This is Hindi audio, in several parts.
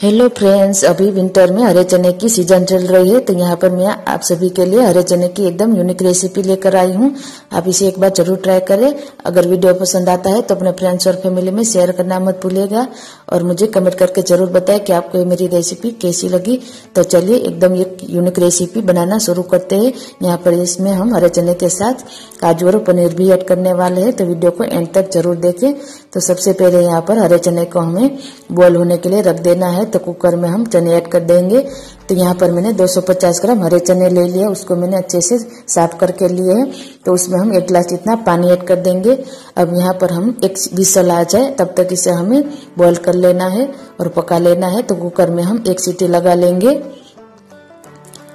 हेलो फ्रेंड्स अभी विंटर में हरे चने की सीज़न चल रही है तो यहाँ पर मैं आप सभी के लिए हरे चने की एकदम यूनिक रेसिपी लेकर आई हूँ। आप इसे एक बार ज़रूर ट्राई करें। अगर वीडियो पसंद आता है तो अपने फ्रेंड्स और फैमिली में शेयर करना मत भूलिएगा। और मुझे कमेंट करके ज़रूर बताएँ कि आपको ये मेरी रेसिपी कैसी लगी। तो चलिए, एकदम एक यूनिक रेसिपी बनाना शुरू करते हैं। यहाँ पर इसमें हम हरे चने के साथ काजू और पनीर भी ऐड करने वाले हैं तो वीडियो को एंड तक ज़रूर देखें। तो सबसे पहले यहाँ पर हरे चने को हमें बॉयल होने के लिए रख देना है। तो कुकर में हम चने ऐड कर देंगे। तो यहाँ पर मैंने 250 ग्राम हरे चने ले लिए, उसको मैंने अच्छे से साफ़ करके लिए हैं। तो उसमें हम एक गिलास जितना पानी ऐड कर देंगे। अब यहाँ पर हम एक विसल आ जाए तब तक इसे हमें बॉईल कर लेना है और पका लेना है। तो कुकर में हम एक सीटी लगा लेंगे।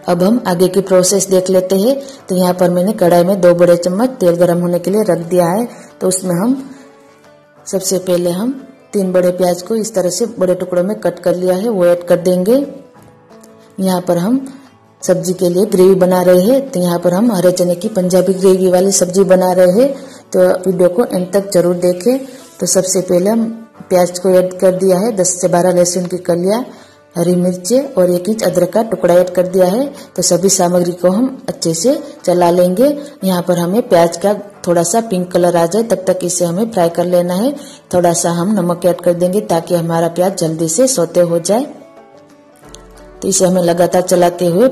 अब हम आगे की प्रोसेस देख लेते हैं। तो यहाँ पर मैंने कढ़ाई में दो बड़े चम्मच तेल गर्म होने के लिए रख दिया है। तो उसमें हम सबसे पहले हम तीन बड़े प्याज को इस तरह से बड़े टुकड़ों में कट कर लिया है, वो ऐड कर देंगे। यहाँ पर हम सब्ज़ी के लिए ग्रेवी बना रहे हैं तो यहाँ पर हम हरे चने की पंजाबी ग्रेवी वाली सब्ज़ी बना रहे हैं। तो वीडियो को एंड तक ज़रूर देखें। तो सबसे पहले हम प्याज को ऐड कर दिया है 10 से 12 लहसुन की कलिया। हरी मिर्च और एक इंच अदरक का टुकड़ा ऐड कर दिया है। तो सभी सामग्री को हम अच्छे से चला लेंगे। यहाँ पर हमें प्याज का थोड़ा सा पिंक कलर आ जाए, तब तक इसे हमें फ्राई कर लेना है। थोड़ा सा हम नमक ऐड कर देंगे ताकि हमारा प्याज जल्दी से सोते हो जाए। तो इसे हमें लगातार चलाते हुए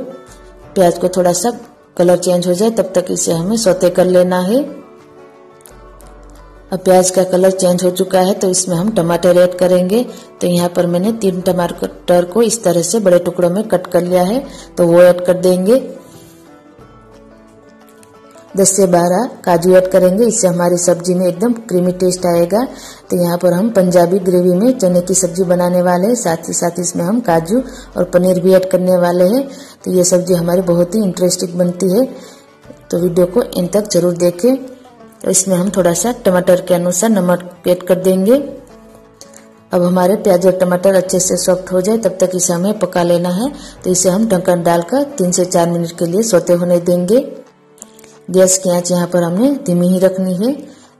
प्याज को थोड़ा सा कलर चेंज हो जाए, तब तक इसे हमें सोते कर लेना है। अब प्याज का कलर चेंज हो चुका है तो इसमें हम टमाटर ऐड करेंगे। तो यहाँ पर मैंने तीन टमाटर को इस तरह से बड़े टुकड़ों में कट कर लिया है तो वो ऐड कर देंगे। 10 से 12 काजू ऐड करेंगे, इससे हमारी सब्ज़ी में एकदम क्रीमी टेस्ट आएगा। तो यहाँ पर हम पंजाबी ग्रेवी में चने की सब्ज़ी बनाने वाले हैं, साथ ही साथ इसमें हम काजू और पनीर भी ऐड करने वाले हैं। तो ये सब्ज़ी हमारी बहुत ही इंटरेस्टिंग बनती है तो वीडियो को इन तक ज़रूर देखें। तो इसमें हम थोड़ा सा टमाटर के अनुसार नमक ऐड कर देंगे। अब हमारे प्याज और टमाटर अच्छे से सॉफ्ट हो जाए, तब तक इसे हमें पका लेना है। तो इसे हम ढक्कन डालकर तीन से चार मिनट के लिए सोते होने देंगे। गैस की आँच यहाँ पर हमें धीमी ही रखनी है।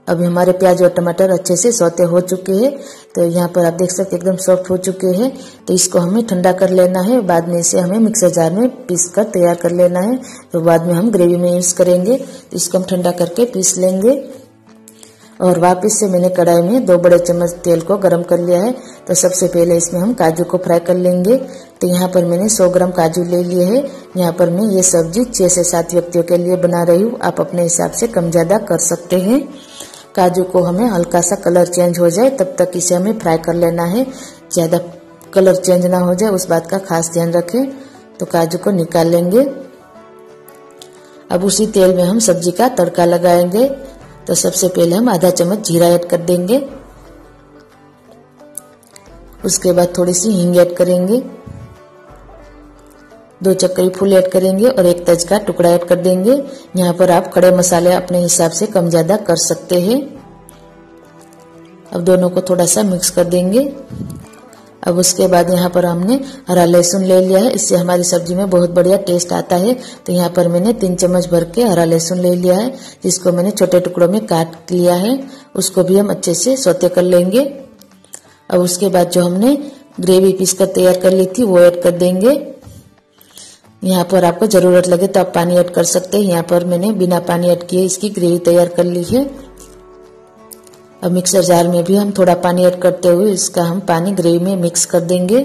अभी हमारे प्याज और टमाटर अच्छे से सौते हो चुके हैं। तो यहाँ पर आप देख सकते एकदम सॉफ्ट हो चुके हैं। तो इसको हमें ठंडा कर लेना है। बाद में इसे हमें मिक्सर जार में पीस कर तैयार कर लेना है। तो बाद में हम ग्रेवी में यूज़ करेंगे। तो इसको हम ठंडा करके पीस लेंगे। और वापस से मैंने कढ़ाई में दो बड़े चम्मच तेल को गरम कर लिया है। तो सबसे पहले इसमें हम काजू को फ्राई कर लेंगे। तो यहाँ पर मैंने 100 ग्राम काजू ले लिए है। यहाँ पर मैं ये सब्ज़ी छह से सात व्यक्तियों के लिए बना रही हूँ। आप अपने हिसाब से कम ज़्यादा कर सकते हैं। काजू को हमें हल्का सा कलर चेंज हो जाए, तब तक इसे हमें फ्राई कर लेना है। ज़्यादा कलर चेंज ना हो जाए, उस बात का खास ध्यान रखें। तो काजू को निकाल लेंगे। अब उसी तेल में हम सब्ज़ी का तड़का लगाएँगे। तो सबसे पहले हम आधा चम्मच जीरा ऐड कर देंगे। उसके बाद थोड़ी सी हींग ऐड करेंगे। दो चक्करी फूल ऐड करेंगे और एक तज का टुकड़ा ऐड कर देंगे। यहाँ पर आप खड़े मसाले अपने हिसाब से कम ज़्यादा कर सकते हैं। अब दोनों को थोड़ा सा मिक्स कर देंगे। अब उसके बाद यहाँ पर हमने हरा लहसुन ले लिया है। इससे हमारी सब्ज़ी में बहुत बढ़िया टेस्ट आता है। तो यहाँ पर मैंने तीन चम्मच भर के हरा लहसुन ले लिया है, जिसको मैंने छोटे टुकड़ों में काट लिया है। उसको भी हम अच्छे से सोते कर लेंगे। अब उसके बाद जो हमने ग्रेवी पीस कर तैयार कर ली थी, वो ऐड कर देंगे। यहाँ पर आपको ज़रूरत लगे तो आप पानी ऐड कर सकते हैं। यहाँ पर मैंने बिना पानी ऐड किए इसकी ग्रेवी तैयार कर ली है। अब मिक्सर जार में भी हम थोड़ा पानी ऐड करते हुए इसका हम पानी ग्रेवी में मिक्स कर देंगे।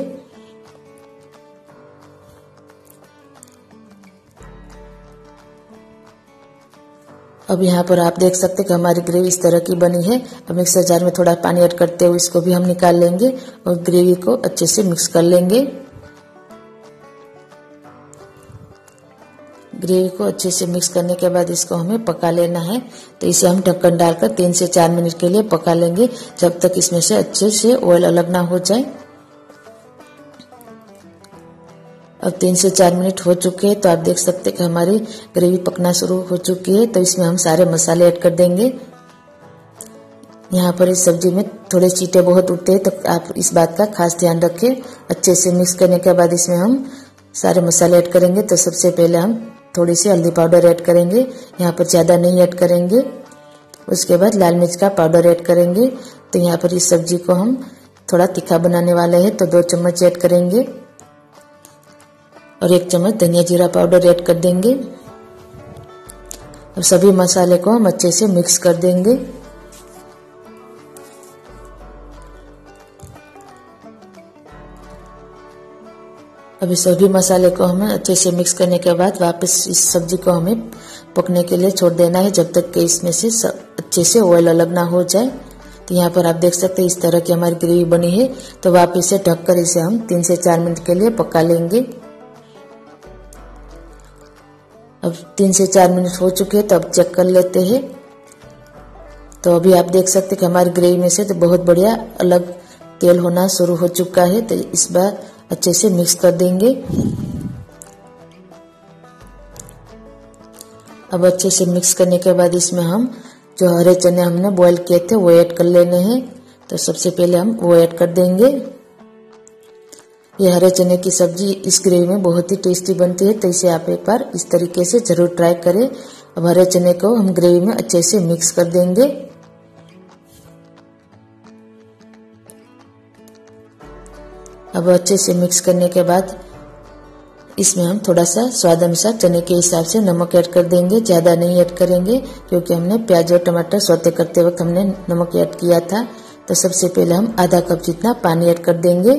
अब यहाँ पर आप देख सकते हैं कि हमारी ग्रेवी इस तरह की बनी है। अब मिक्सर जार में थोड़ा पानी ऐड करते हुए इसको भी हम निकाल लेंगे और ग्रेवी को अच्छे से मिक्स कर लेंगे। ग्रेवी को अच्छे से मिक्स करने के बाद इसको हमें पका लेना है। तो इसे हम ढक्कन डालकर तीन से चार मिनट के लिए पका लेंगे, जब तक इसमें से अच्छे से ऑयल अलग ना हो जाए। अब तीन से चार मिनट हो चुके हैं तो आप देख सकते हैं कि हमारी ग्रेवी पकना शुरू हो चुकी है। तो इसमें हम सारे मसाले ऐड कर देंगे। यहाँ पर इस सब्ज़ी में थोड़े चीटे बहुत उठते हैं तो आप इस बात का खास ध्यान रखें। अच्छे से मिक्स करने के बाद इसमें हम सारे मसाले ऐड करेंगे। तो सबसे पहले हम थोड़ी सी हल्दी पाउडर ऐड करेंगे। यहाँ पर ज़्यादा नहीं ऐड करेंगे। उसके बाद लाल मिर्च का पाउडर ऐड करेंगे। तो यहाँ पर इस सब्ज़ी को हम थोड़ा तीखा बनाने वाले हैं तो दो चम्मच ऐड करेंगे। और एक चम्मच धनिया जीरा पाउडर ऐड कर देंगे। और सभी मसाले को हम अच्छे से मिक्स कर देंगे। अभी सभी मसाले को हमें अच्छे से मिक्स करने के बाद वापस इस सब्ज़ी को हमें पकने के लिए छोड़ देना है, जब तक कि इसमें से अच्छे से ऑयल अलग ना हो जाए। तो यहाँ पर आप देख सकते हैं, इस तरह की हमारी ग्रेवी बनी है। तो वापस से ढककर इसे हम तीन से चार मिनट के लिए पका लेंगे। अब तीन से चार मिनट हो चुके हैं तो अब चेक कर लेते हैं। तो अभी आप देख सकते हैं कि हमारी ग्रेवी में से तो बहुत बढ़िया अलग तेल होना शुरू हो चुका है। तो इस बार अच्छे से मिक्स कर देंगे। अब अच्छे से मिक्स करने के बाद इसमें हम जो हरे चने हमने बॉईल किए थे, वो ऐड कर लेने हैं। तो सबसे पहले हम वो ऐड कर देंगे। ये हरे चने की सब्ज़ी इस ग्रेवी में बहुत ही टेस्टी बनती है तो इसे आप एक बार इस तरीके से ज़रूर ट्राई करें। अब हरे चने को हम ग्रेवी में अच्छे से मिक्स कर देंगे। अब अच्छे से मिक्स करने के बाद इसमें हम थोड़ा सा स्वाद अनुसार चने के हिसाब से नमक ऐड कर देंगे। ज़्यादा नहीं ऐड करेंगे, क्योंकि हमने प्याज और टमाटर सोते करते वक्त हमने नमक ऐड किया था। तो सबसे पहले हम आधा कप जितना पानी ऐड कर देंगे।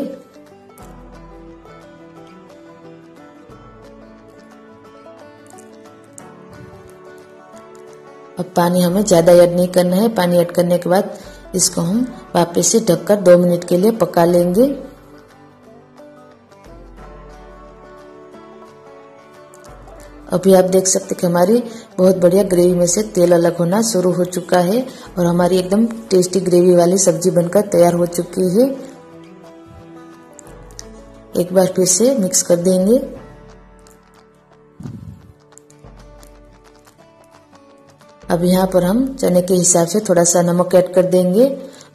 अब पानी हमें ज़्यादा ऐड नहीं करना है। पानी ऐड करने के बाद इसको हम वापस से ढककर दो मिनट के लिए पका लेंगे। अभी आप देख सकते कि हमारी बहुत बढ़िया ग्रेवी में से तेल अलग होना शुरू हो चुका है और हमारी एकदम टेस्टी ग्रेवी वाली सब्ज़ी बनकर तैयार हो चुकी है। एक बार फिर से मिक्स कर देंगे। अब यहाँ पर हम चने के हिसाब से थोड़ा सा नमक ऐड कर देंगे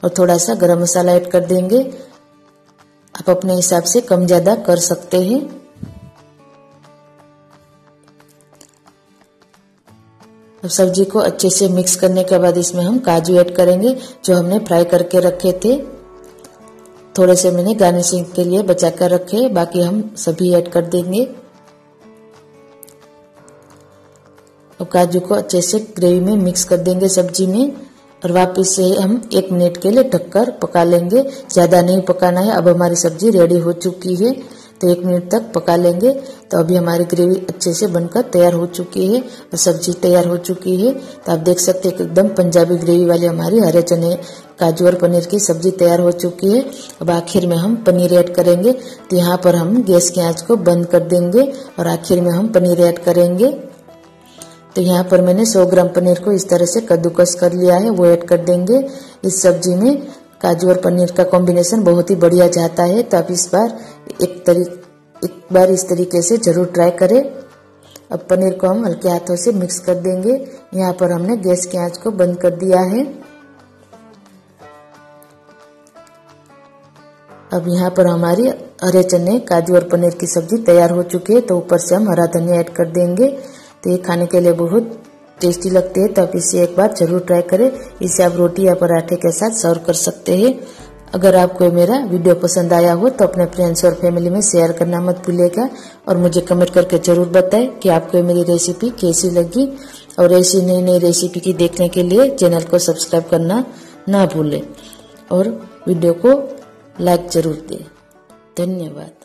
और थोड़ा सा गरम मसाला ऐड कर देंगे। आप अपने हिसाब से कम ज़्यादा कर सकते हैं। अब सब्ज़ी को अच्छे से मिक्स करने के बाद इसमें हम काजू ऐड करेंगे, जो हमने फ्राई करके रखे थे। थोड़े से मैंने गार्निशिंग के लिए बचा कर रखे, बाकी हम सभी ऐड कर देंगे। और काजू को अच्छे से ग्रेवी में मिक्स कर देंगे सब्ज़ी में, और वापस से हम एक मिनट के लिए ढककर पका लेंगे। ज़्यादा नहीं पकाना है, अब हमारी सब्ज़ी रेडी हो चुकी है। तो एक मिनट तक पका लेंगे। तो अभी हमारी ग्रेवी अच्छे से बनकर तैयार हो चुकी है और सब्ज़ी तैयार हो चुकी है। तो आप देख सकते हैं एकदम पंजाबी ग्रेवी वाली हमारी हरे चने, काजू और पनीर की सब्ज़ी तैयार हो चुकी है। अब आखिर में हम पनीर ऐड करेंगे। तो यहाँ पर हम गैस की आँच को बंद कर देंगे और आखिर में हम पनीर ऐड करेंगे। तो यहाँ पर मैंने 100 ग्राम पनीर को इस तरह से कद्दूकस कर लिया है, वो ऐड कर देंगे। इस सब्ज़ी में काजू और पनीर का कॉम्बिनेशन बहुत ही बढ़िया जाता है तो आप इस बार एक तरी एक बार इस तरीके से ज़रूर ट्राई करें। अब पनीर को हम हल्के हाथों से मिक्स कर देंगे। यहाँ पर हमने गैस की आँच को बंद कर दिया है। अब यहाँ पर हमारी हरे चने, काजू और पनीर की सब्ज़ी तैयार हो चुकी है तो ऊपर से हम हरा धनिया ऐड कर देंगे। तो ये खाने के लिए बहुत टेस्टी लगती है तो आप इसे एक बार ज़रूर ट्राई करें। इसे आप रोटी या पराठे के साथ सर्व कर सकते हैं। अगर आपको मेरा वीडियो पसंद आया हो तो अपने फ्रेंड्स और फैमिली में शेयर करना मत भूलिएगा। और मुझे कमेंट करके ज़रूर बताएँ कि आपको मेरी रेसिपी कैसी लगी। और ऐसी नई नई रेसिपी की देखने के लिए चैनल को सब्सक्राइब करना ना भूलें। और वीडियो को लाइक ज़रूर दें। धन्यवाद।